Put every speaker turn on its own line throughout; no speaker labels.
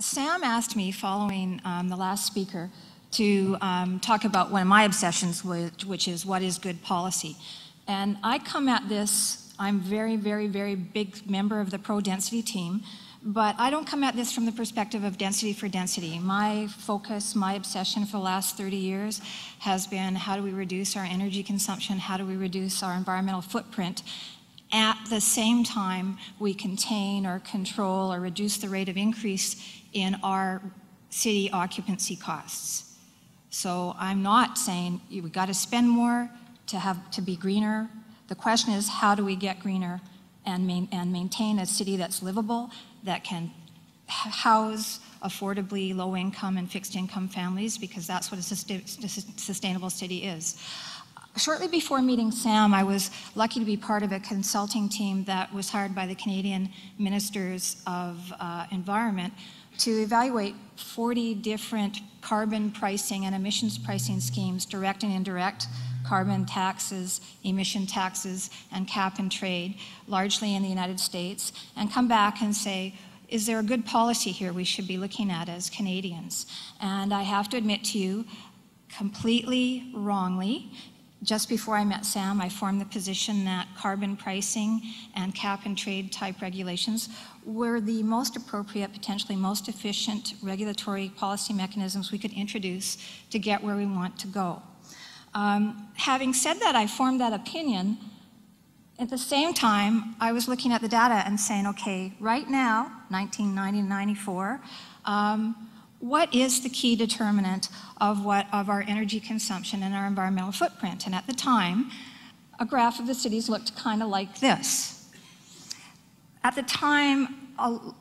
Sam asked me, following um, the last speaker, to um, talk about one of my obsessions, which, which is what is good policy. And I come at this, I'm very, very, very big member of the pro-density team, but I don't come at this from the perspective of density for density. My focus, my obsession for the last 30 years has been how do we reduce our energy consumption, how do we reduce our environmental footprint, at the same time we contain or control or reduce the rate of increase in our city occupancy costs. So I'm not saying we've got to spend more to have to be greener. The question is how do we get greener and, main, and maintain a city that's livable, that can house affordably low income and fixed income families because that's what a sustainable city is. Shortly before meeting Sam, I was lucky to be part of a consulting team that was hired by the Canadian Ministers of uh, Environment to evaluate 40 different carbon pricing and emissions pricing schemes, direct and indirect, carbon taxes, emission taxes, and cap and trade, largely in the United States, and come back and say, is there a good policy here we should be looking at as Canadians? And I have to admit to you, completely wrongly, just before I met Sam, I formed the position that carbon pricing and cap and trade type regulations were the most appropriate, potentially most efficient regulatory policy mechanisms we could introduce to get where we want to go. Um, having said that, I formed that opinion. At the same time, I was looking at the data and saying, okay, right now, 1990 to 94, um, what is the key determinant of, what, of our energy consumption and our environmental footprint? And at the time, a graph of the cities looked kind of like this. At the time,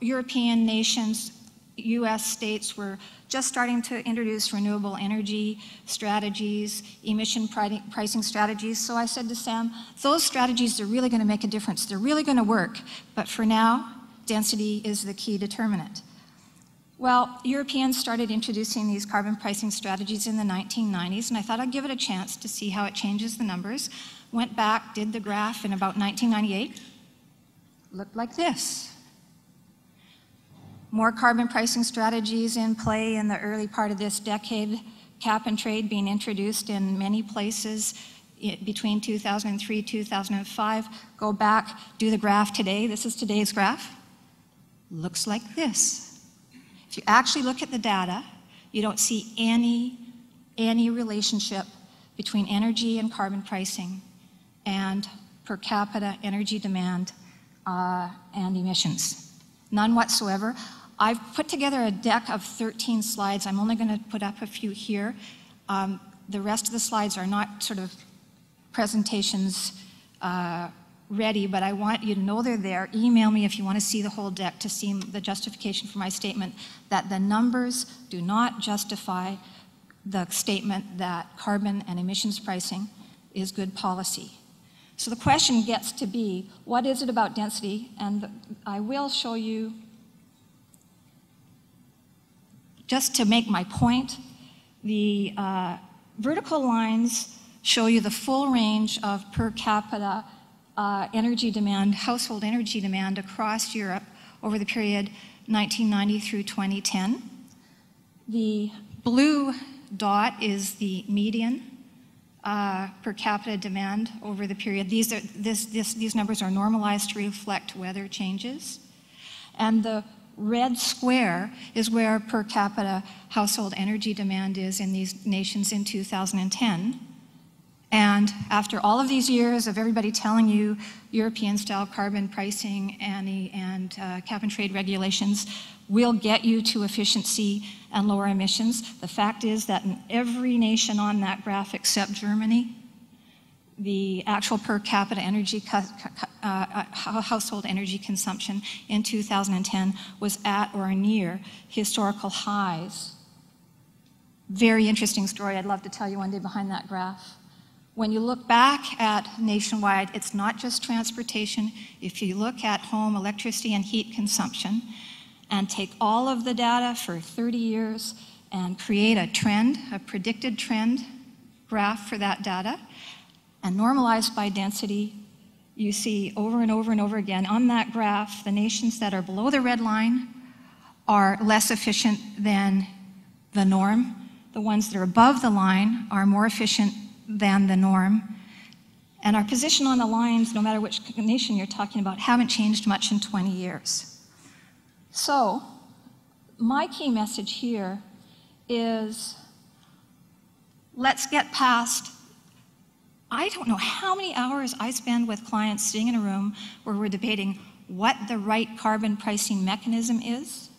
European nations, US states were just starting to introduce renewable energy strategies, emission pricing strategies. So I said to Sam, those strategies are really going to make a difference. They're really going to work. But for now, density is the key determinant. Well, Europeans started introducing these carbon pricing strategies in the 1990s, and I thought I'd give it a chance to see how it changes the numbers. Went back, did the graph in about 1998. Looked like this. More carbon pricing strategies in play in the early part of this decade, cap and trade being introduced in many places between 2003 2005 go back do the graph today this is today's graph looks like this if you actually look at the data, you don't see any, any relationship between energy and carbon pricing and per capita energy demand uh, and emissions. None whatsoever. I've put together a deck of 13 slides. I'm only going to put up a few here. Um, the rest of the slides are not sort of presentations uh, ready, but I want you to know they're there. Email me if you want to see the whole deck to see the justification for my statement that the numbers do not justify the statement that carbon and emissions pricing is good policy. So the question gets to be, what is it about density? And I will show you, just to make my point, the uh, vertical lines show you the full range of per capita uh, energy demand, household energy demand across Europe over the period 1990 through 2010. The blue dot is the median uh, per capita demand over the period. These, are, this, this, these numbers are normalized to reflect weather changes. And the red square is where per capita household energy demand is in these nations in 2010. And after all of these years of everybody telling you European style carbon pricing and, and uh, cap and trade regulations will get you to efficiency and lower emissions, the fact is that in every nation on that graph except Germany, the actual per capita energy uh, uh, household energy consumption in 2010 was at or near historical highs. Very interesting story I'd love to tell you one day behind that graph. When you look back at nationwide, it's not just transportation. If you look at home electricity and heat consumption and take all of the data for 30 years and create a trend, a predicted trend graph for that data, and normalize by density, you see over and over and over again on that graph the nations that are below the red line are less efficient than the norm. The ones that are above the line are more efficient than the norm. And our position on the lines, no matter which nation you're talking about, haven't changed much in 20 years. So, my key message here is let's get past. I don't know how many hours I spend with clients sitting in a room where we're debating what the right carbon pricing mechanism is,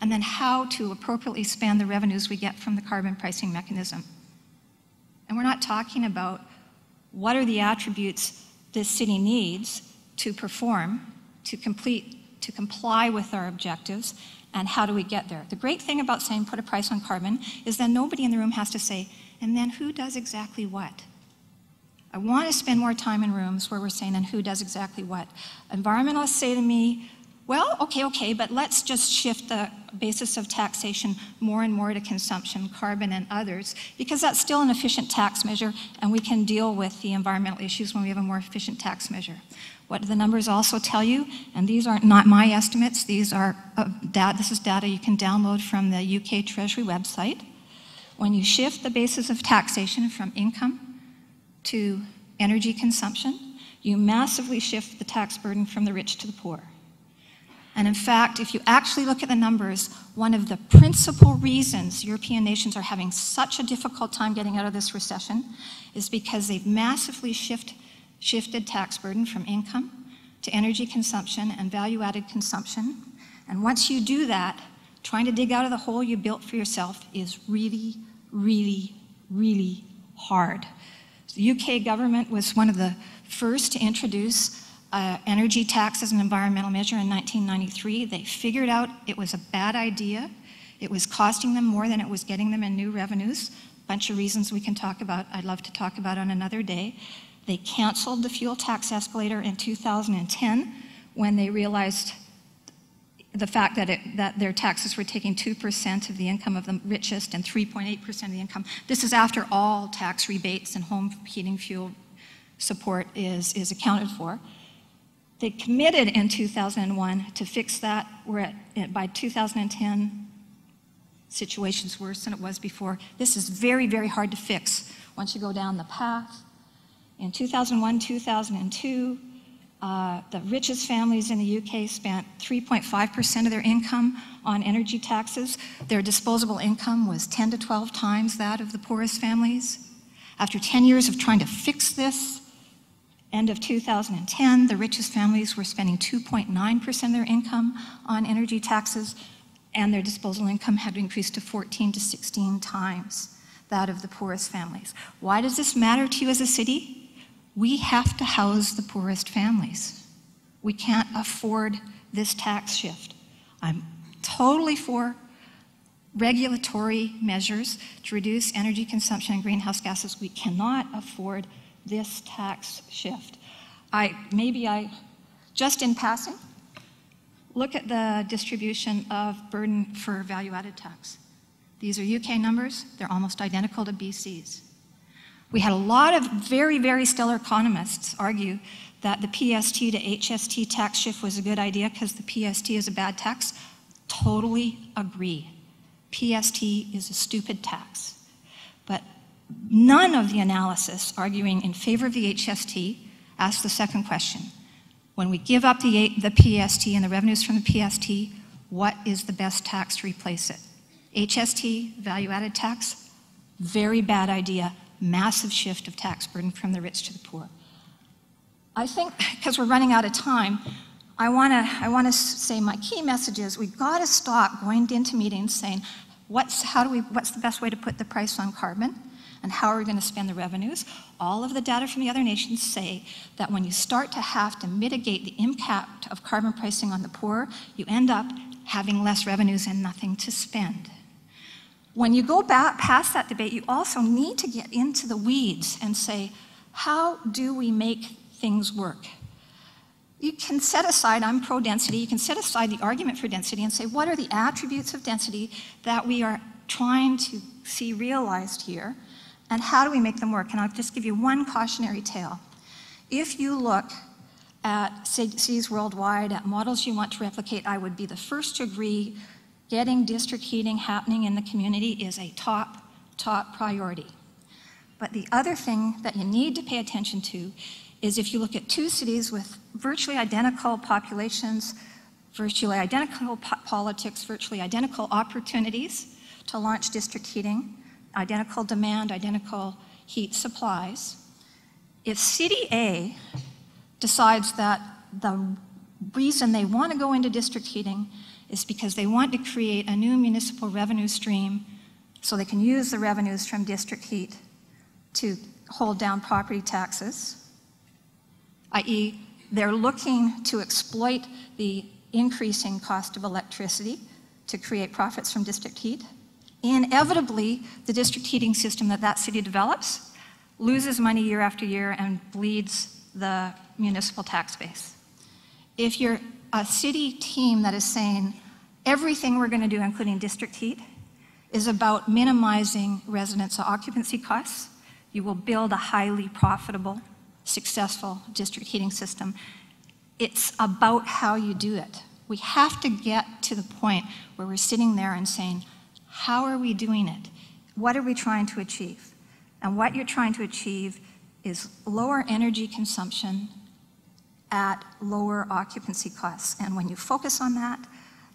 and then how to appropriately spend the revenues we get from the carbon pricing mechanism. And we're not talking about what are the attributes this city needs to perform, to complete, to comply with our objectives, and how do we get there. The great thing about saying put a price on carbon is that nobody in the room has to say, and then who does exactly what? I want to spend more time in rooms where we're saying, and who does exactly what. Environmentalists say to me, well, okay, okay, but let's just shift the basis of taxation more and more to consumption, carbon, and others, because that's still an efficient tax measure, and we can deal with the environmental issues when we have a more efficient tax measure. What do the numbers also tell you? And these are not my estimates, these are uh, data, this is data you can download from the UK Treasury website. When you shift the basis of taxation from income to energy consumption, you massively shift the tax burden from the rich to the poor. And in fact, if you actually look at the numbers, one of the principal reasons European nations are having such a difficult time getting out of this recession is because they've massively shift, shifted tax burden from income to energy consumption and value added consumption. And once you do that, trying to dig out of the hole you built for yourself is really, really, really hard. The UK government was one of the first to introduce uh, energy tax as an environmental measure in 1993. They figured out it was a bad idea. It was costing them more than it was getting them in new revenues. A bunch of reasons we can talk about, I'd love to talk about on another day. They canceled the fuel tax escalator in 2010 when they realized the fact that, it, that their taxes were taking 2% of the income of the richest and 3.8% of the income. This is after all tax rebates and home heating fuel support is, is accounted for. They committed in 2001 to fix that. By 2010, situation's worse than it was before. This is very, very hard to fix once you go down the path. In 2001, 2002, uh, the richest families in the UK spent 3.5% of their income on energy taxes. Their disposable income was 10 to 12 times that of the poorest families. After 10 years of trying to fix this, End of 2010, the richest families were spending 2.9% of their income on energy taxes, and their disposable income had increased to 14 to 16 times that of the poorest families. Why does this matter to you as a city? We have to house the poorest families. We can't afford this tax shift. I'm totally for regulatory measures to reduce energy consumption and greenhouse gases. We cannot afford this tax shift. I, maybe I, just in passing, look at the distribution of burden for value added tax. These are UK numbers, they're almost identical to BC's. We had a lot of very, very stellar economists argue that the PST to HST tax shift was a good idea because the PST is a bad tax. Totally agree. PST is a stupid tax. None of the analysis arguing in favor of the HST asked the second question. When we give up the, the PST and the revenues from the PST, what is the best tax to replace it? HST, value added tax, very bad idea, massive shift of tax burden from the rich to the poor. I think because we're running out of time, I want to I want to say my key message is we've got to stop going into meetings saying what's how do we what's the best way to put the price on carbon? And how are we going to spend the revenues. All of the data from the other nations say that when you start to have to mitigate the impact of carbon pricing on the poor, you end up having less revenues and nothing to spend. When you go back past that debate, you also need to get into the weeds and say, how do we make things work? You can set aside, I'm pro density, you can set aside the argument for density and say, what are the attributes of density that we are trying to see realized here? And how do we make them work? And I'll just give you one cautionary tale. If you look at cities worldwide, at models you want to replicate, I would be the first to agree Getting district heating happening in the community is a top, top priority. But the other thing that you need to pay attention to is if you look at two cities with virtually identical populations, virtually identical po politics, virtually identical opportunities to launch district heating, identical demand, identical heat supplies. If City A decides that the reason they want to go into district heating is because they want to create a new municipal revenue stream so they can use the revenues from district heat to hold down property taxes, i.e., they're looking to exploit the increasing cost of electricity to create profits from district heat. Inevitably, the district heating system that that city develops loses money year after year and bleeds the municipal tax base. If you're a city team that is saying everything we're going to do, including district heat, is about minimizing residents' occupancy costs, you will build a highly profitable, successful district heating system. It's about how you do it. We have to get to the point where we're sitting there and saying, how are we doing it? What are we trying to achieve? And what you're trying to achieve is lower energy consumption at lower occupancy costs. And when you focus on that,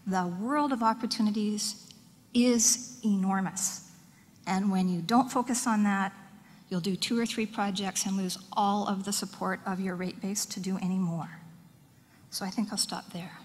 the world of opportunities is enormous. And when you don't focus on that, you'll do two or three projects and lose all of the support of your rate base to do any more. So I think I'll stop there.